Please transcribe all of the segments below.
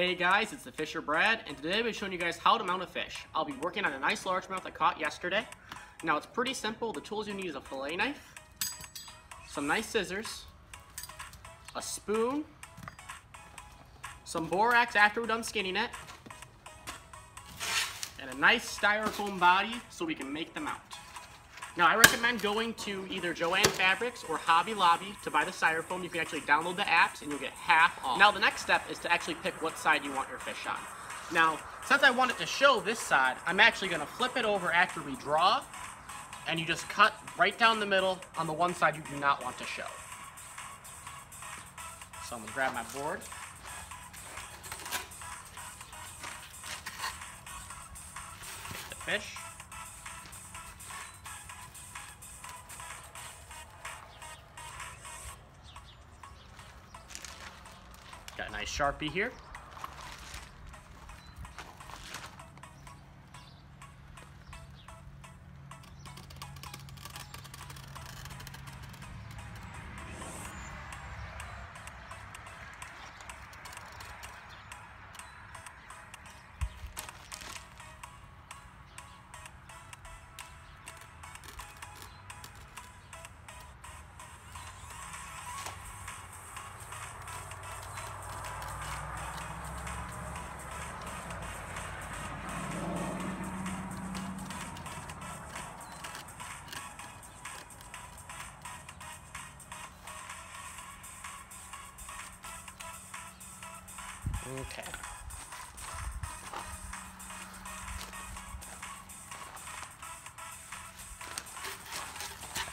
Hey guys, it's the Fisher Brad, and today I'll be showing you guys how to mount a fish. I'll be working on a nice largemouth I caught yesterday. Now it's pretty simple. The tools you need is a fillet knife, some nice scissors, a spoon, some borax after we're done skinning it, and a nice styrofoam body so we can make the mount. Now I recommend going to either Joann Fabrics or Hobby Lobby to buy the styrofoam. You can actually download the apps and you'll get half off. Now the next step is to actually pick what side you want your fish on. Now, since I want it to show this side, I'm actually gonna flip it over after we draw and you just cut right down the middle on the one side you do not want to show. So I'm gonna grab my board. The fish. Sharpie here.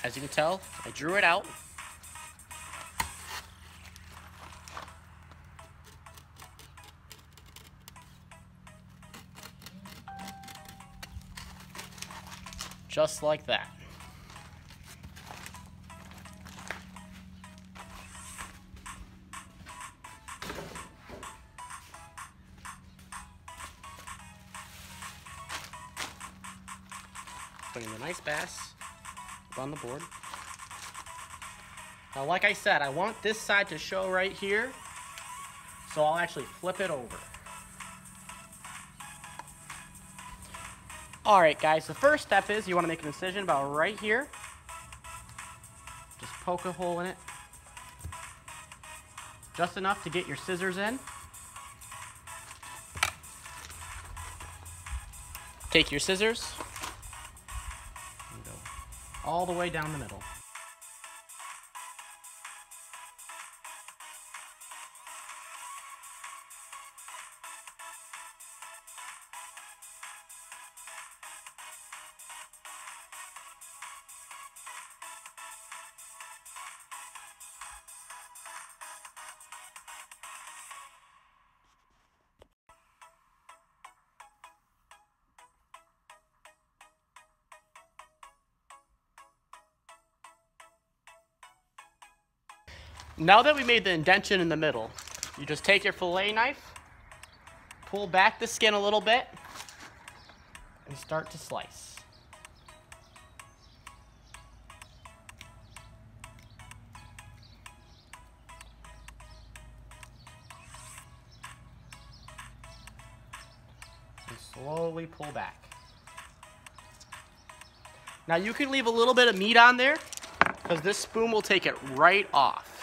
As you can tell, I drew it out. Just like that. putting the nice bass on the board. Now, like I said, I want this side to show right here, so I'll actually flip it over. All right, guys, the first step is you want to make an incision about right here. Just poke a hole in it. Just enough to get your scissors in. Take your scissors, all the way down the middle. Now that we made the indention in the middle, you just take your fillet knife, pull back the skin a little bit, and start to slice. And slowly pull back. Now you can leave a little bit of meat on there because this spoon will take it right off.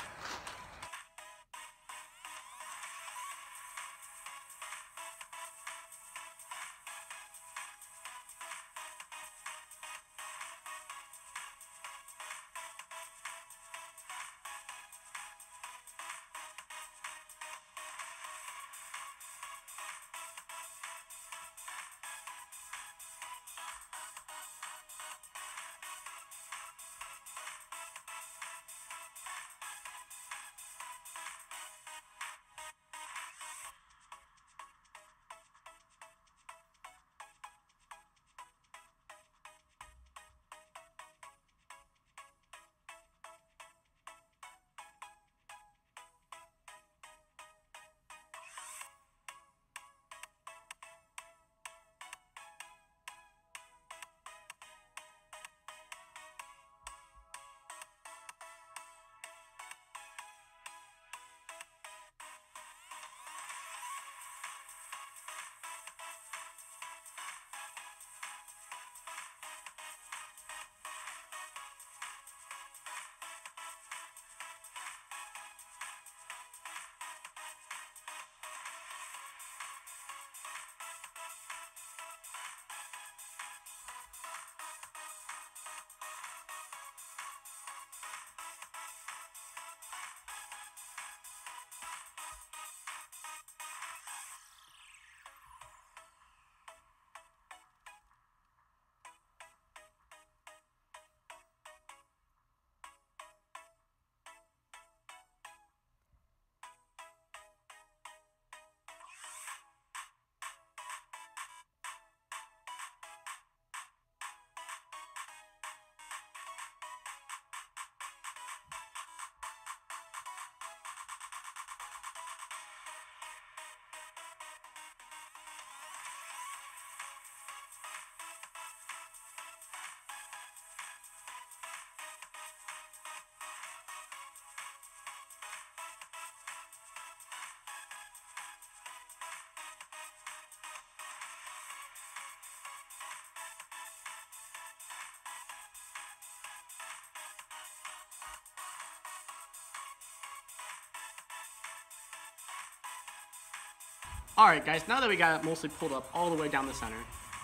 Alright guys, now that we got it mostly pulled up all the way down the center,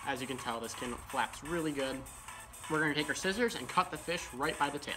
as you can tell the skin flaps really good, we're going to take our scissors and cut the fish right by the tail.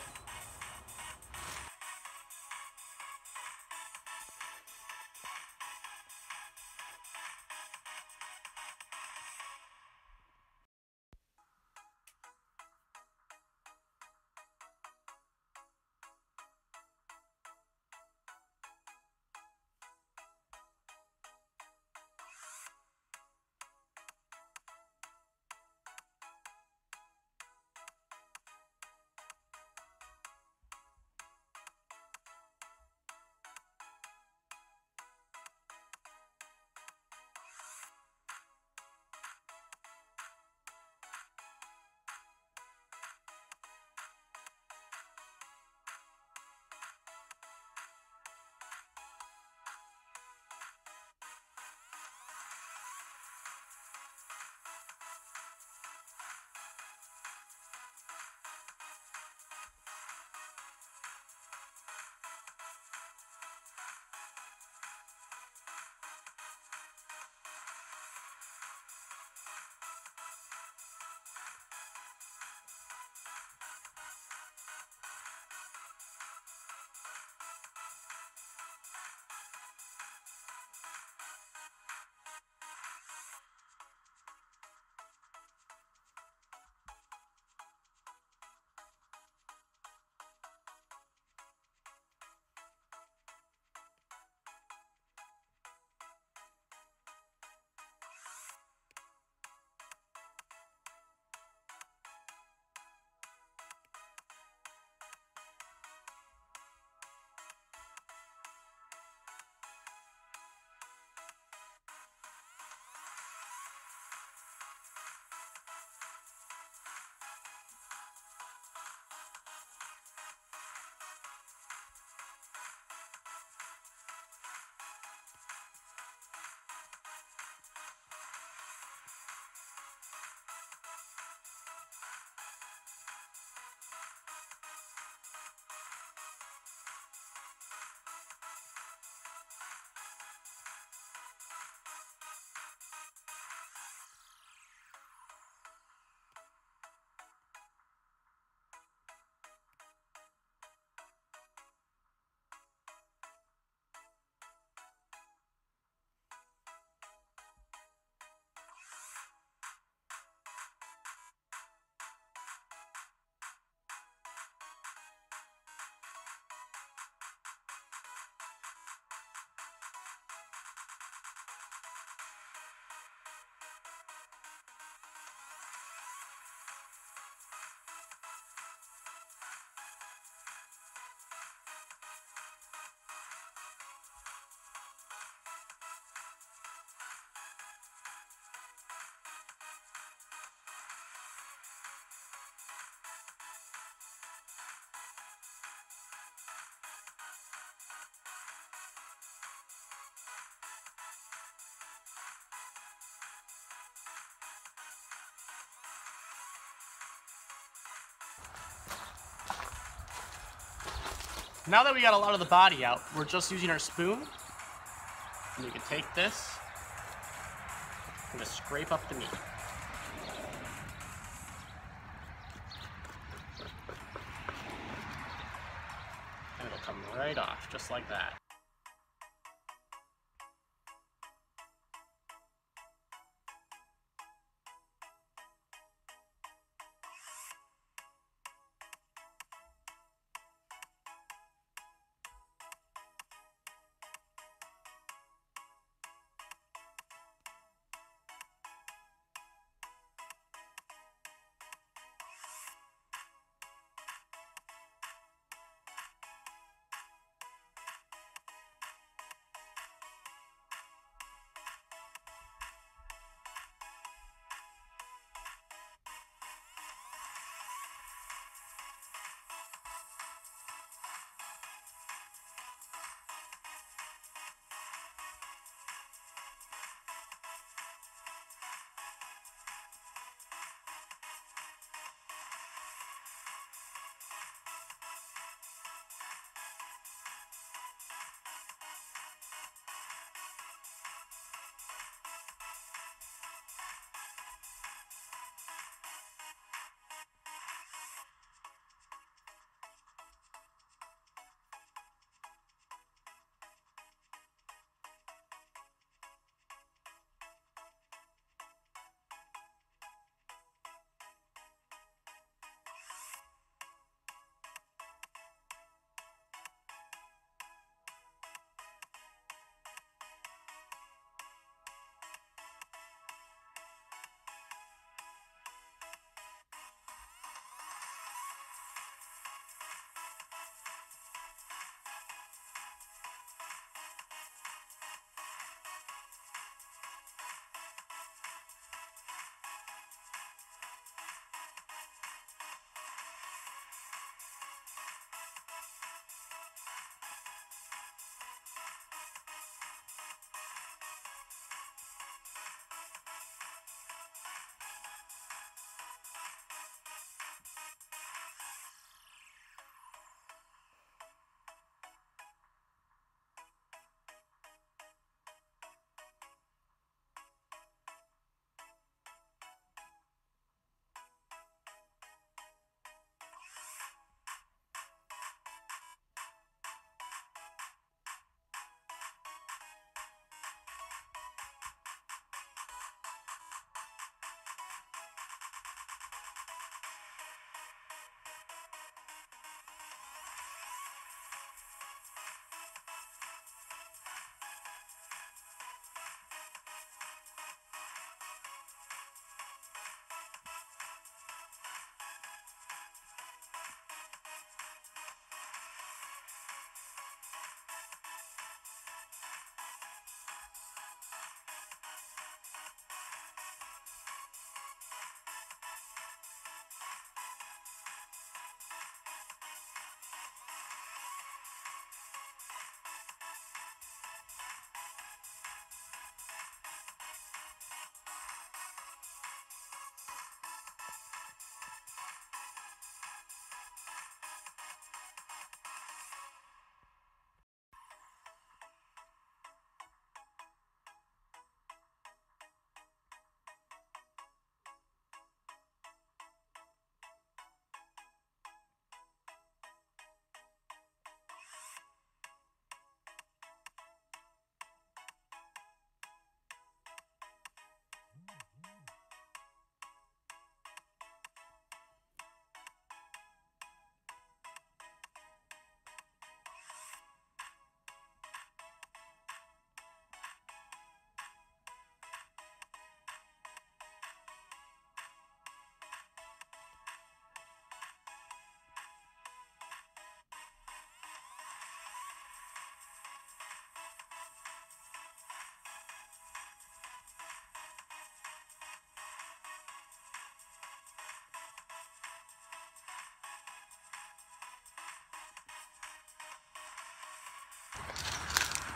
Now that we got a lot of the body out, we're just using our spoon. And we can take this and just scrape up the meat. And it'll come right off, just like that.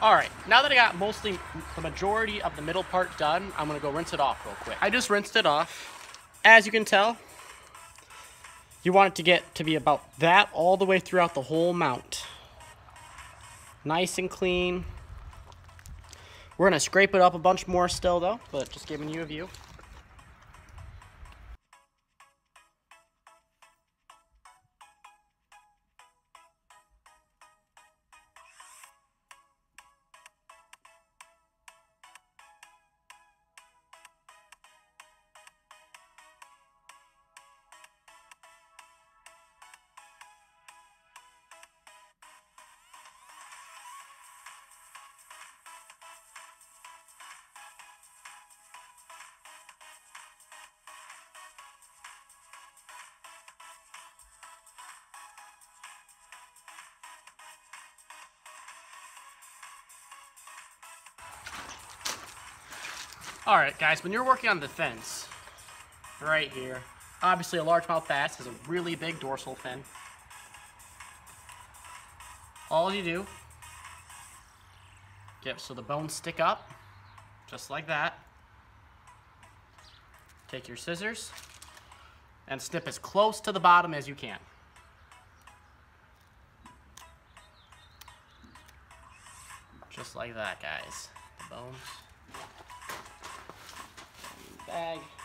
All right, now that I got mostly the majority of the middle part done, I'm gonna go rinse it off real quick. I just rinsed it off. As you can tell, you want it to get to be about that all the way throughout the whole mount. Nice and clean. We're gonna scrape it up a bunch more still though, but just giving you a view. All right, guys, when you're working on the fence, right here, obviously a largemouth bass has a really big dorsal fin. All you do, get so the bones stick up, just like that. Take your scissors and snip as close to the bottom as you can. Just like that, guys. The bones bag.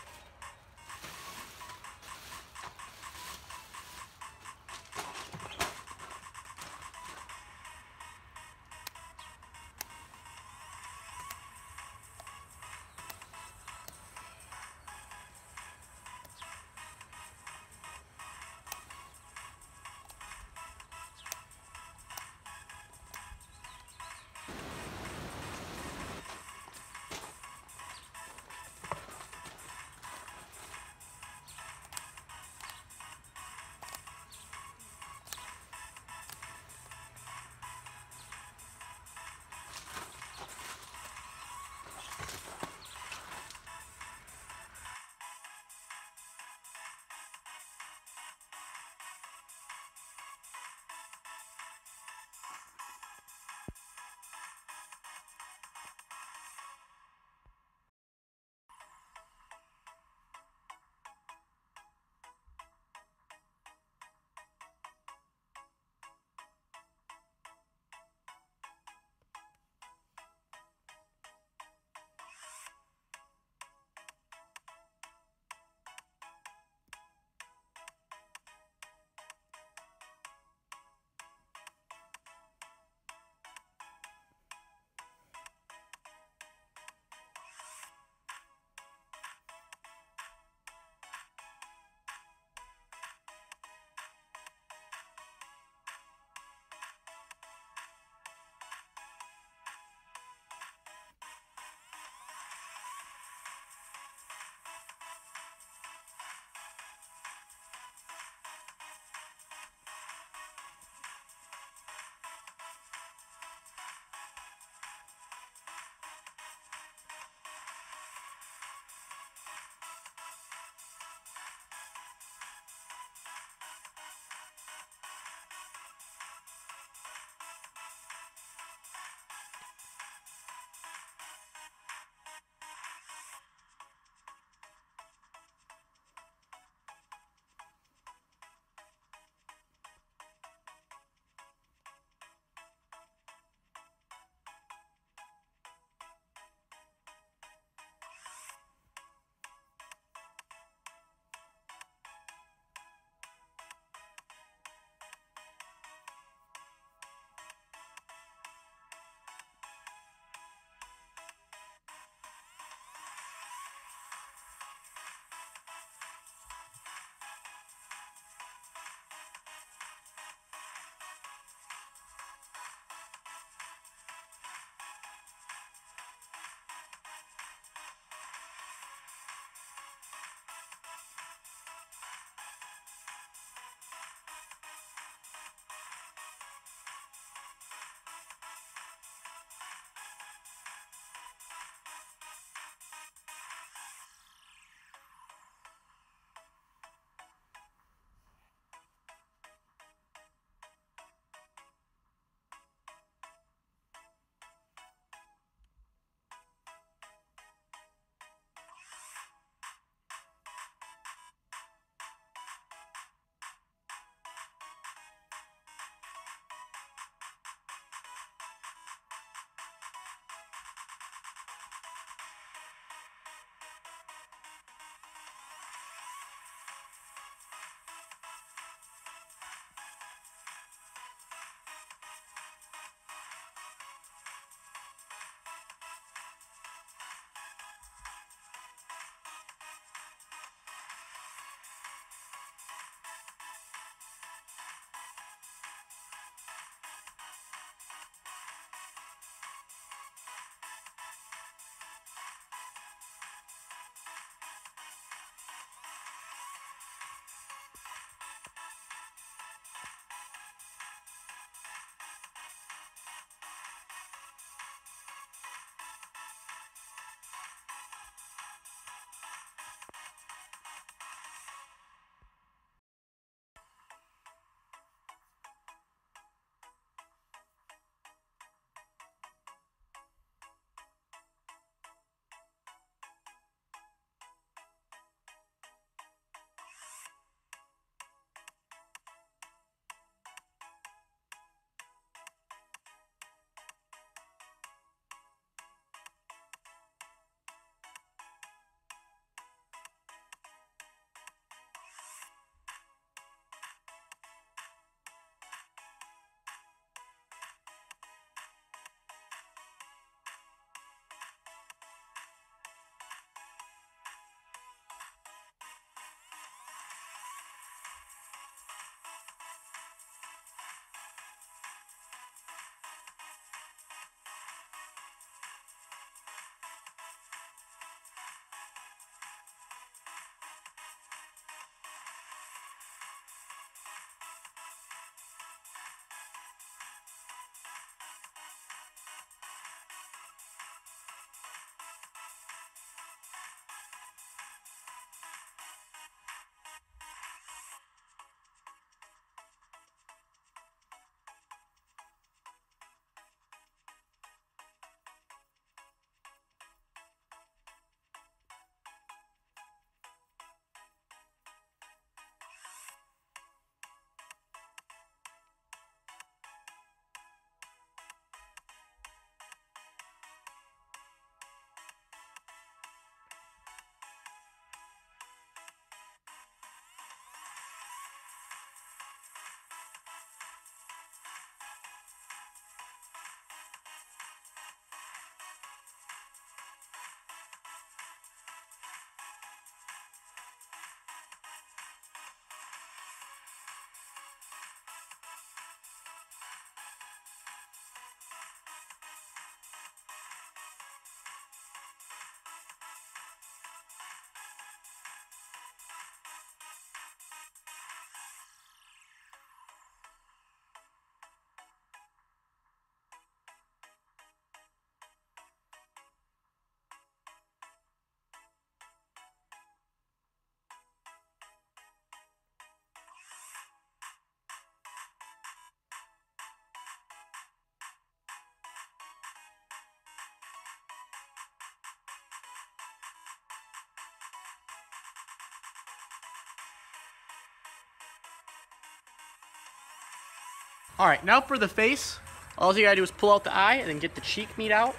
All right, now for the face, all you gotta do is pull out the eye and then get the cheek meat out.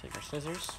Take our scissors.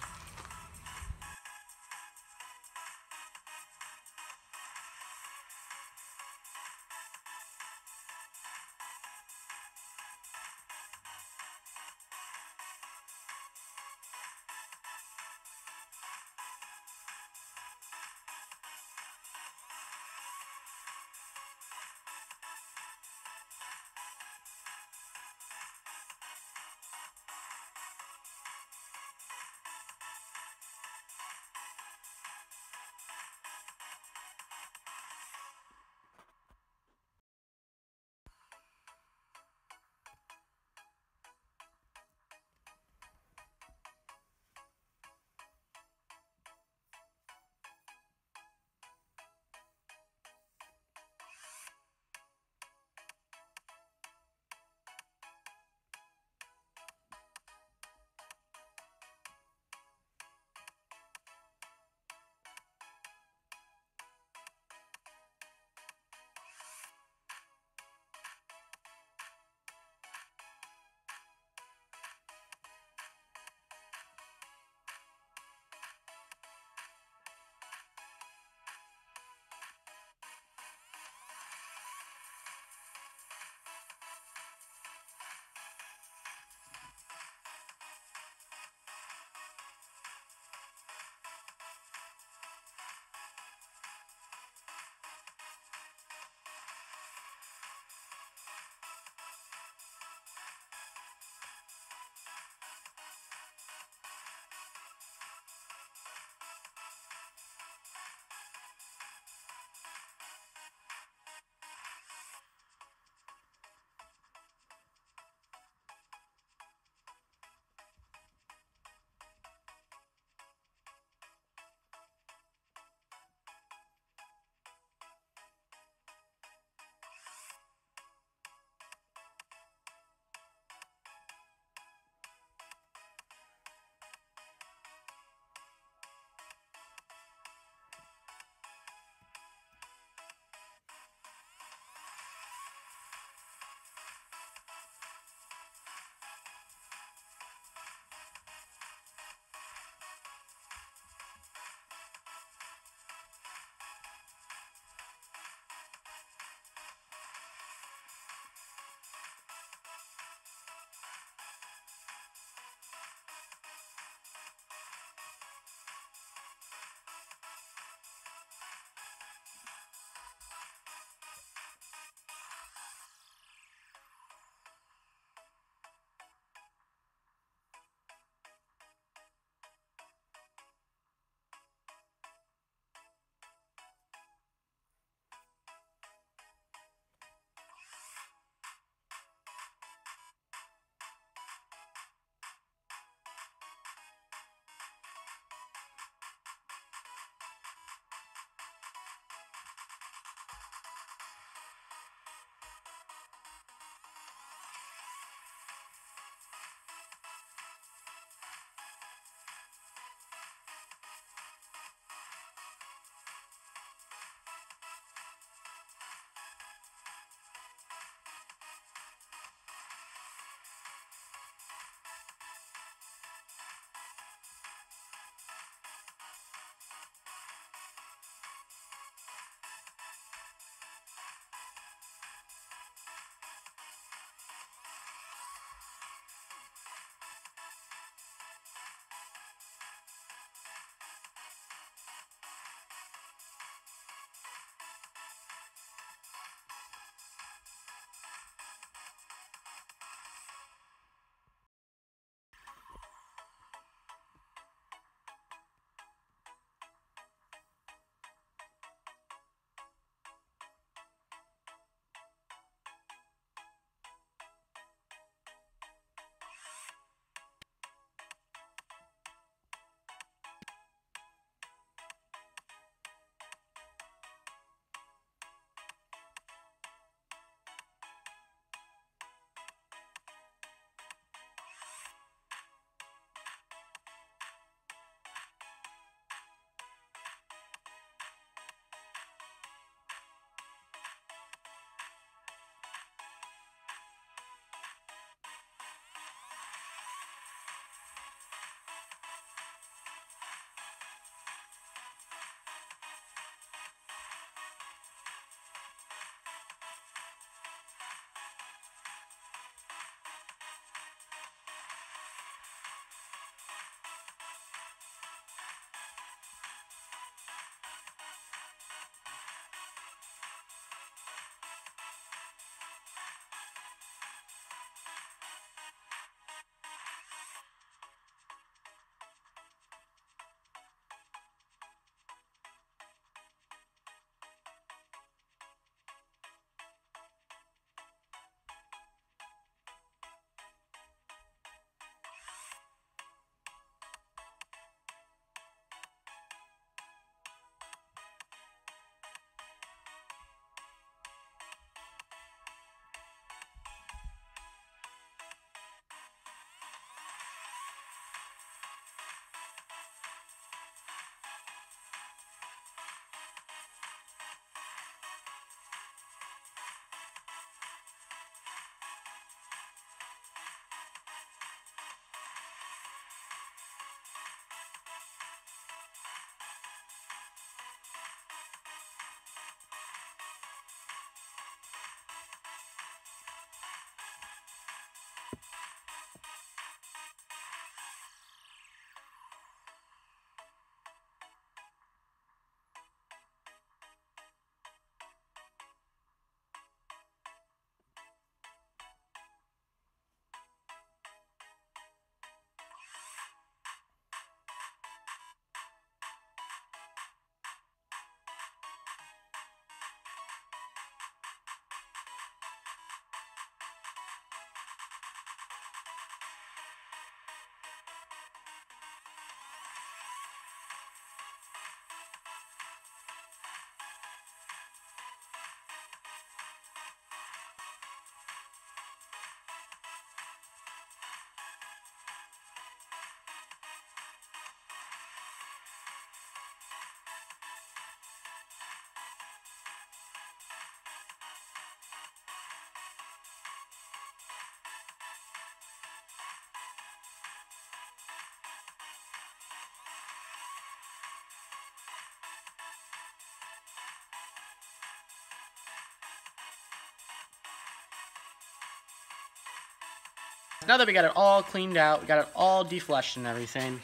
Now that we got it all cleaned out, we got it all defleshed and everything,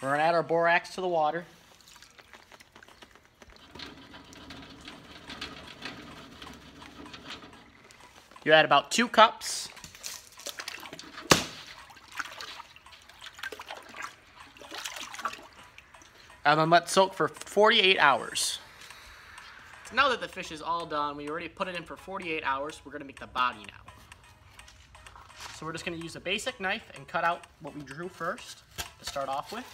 we're gonna add our borax to the water. You add about two cups. And then let soak for 48 hours. Now that the fish is all done, we already put it in for 48 hours, we're gonna make the body now. So we're just gonna use a basic knife and cut out what we drew first to start off with.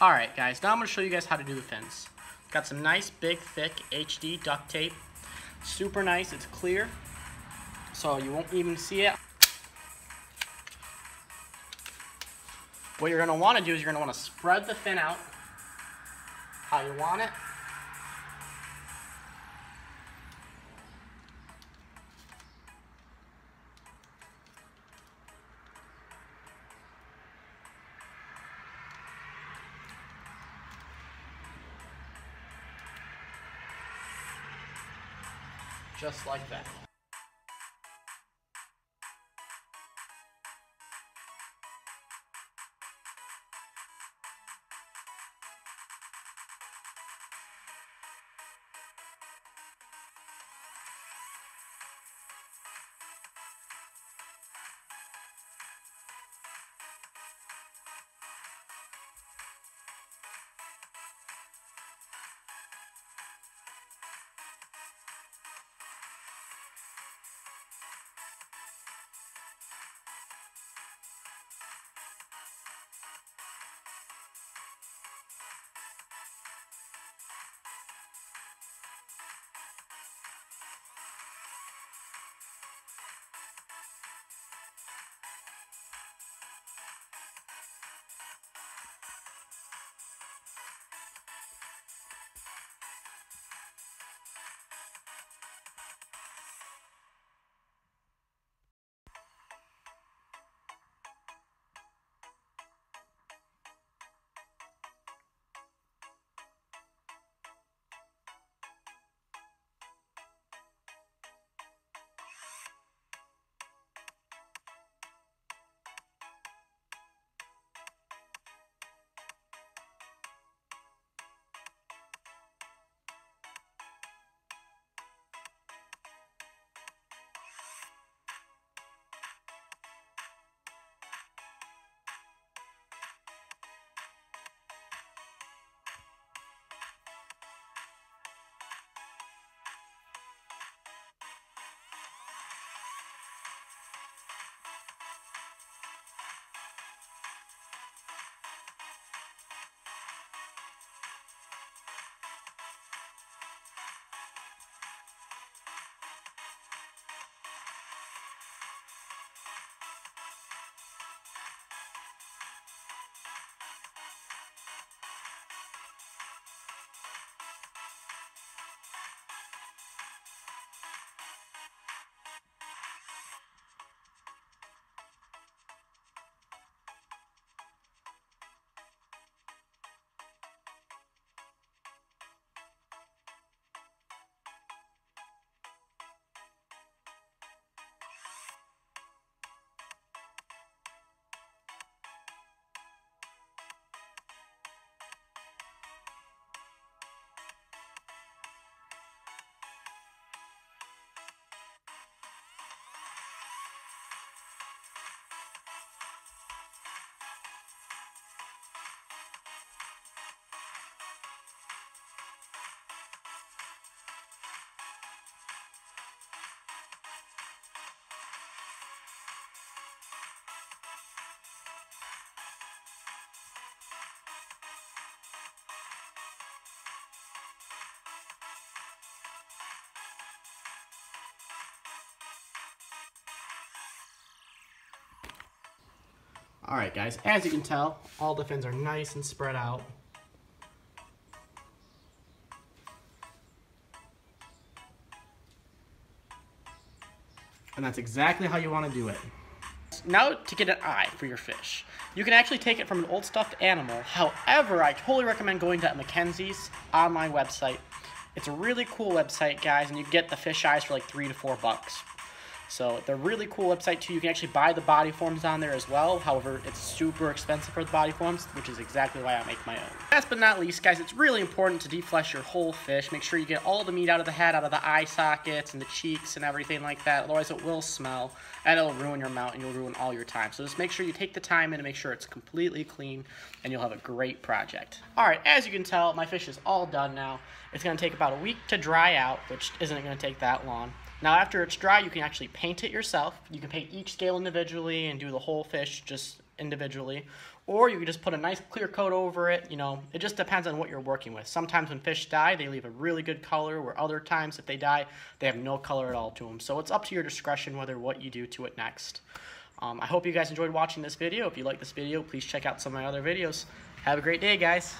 Alright guys, now I'm going to show you guys how to do the fins. Got some nice, big, thick HD duct tape. Super nice, it's clear, so you won't even see it. What you're going to want to do is you're going to want to spread the fin out how you want it. Just like that. Alright guys, as you can tell, all the fins are nice and spread out. And that's exactly how you want to do it. Now to get an eye for your fish. You can actually take it from an old stuffed animal. However, I totally recommend going to McKenzie's online website. It's a really cool website, guys, and you get the fish eyes for like three to four bucks. So they're really cool website too. You can actually buy the body forms on there as well. However, it's super expensive for the body forms, which is exactly why I make my own. Last but not least, guys, it's really important to deflesh your whole fish. Make sure you get all the meat out of the head, out of the eye sockets and the cheeks and everything like that. Otherwise, it will smell and it'll ruin your mount and you'll ruin all your time. So just make sure you take the time in to make sure it's completely clean and you'll have a great project. All right, as you can tell, my fish is all done now. It's gonna take about a week to dry out, which isn't gonna take that long. Now after it's dry, you can actually paint it yourself. You can paint each scale individually and do the whole fish just individually. or you can just put a nice clear coat over it. You know, it just depends on what you're working with. Sometimes when fish die, they leave a really good color, where other times if they die, they have no color at all to them. So it's up to your discretion whether what you do to it next. Um, I hope you guys enjoyed watching this video. If you like this video, please check out some of my other videos. Have a great day, guys.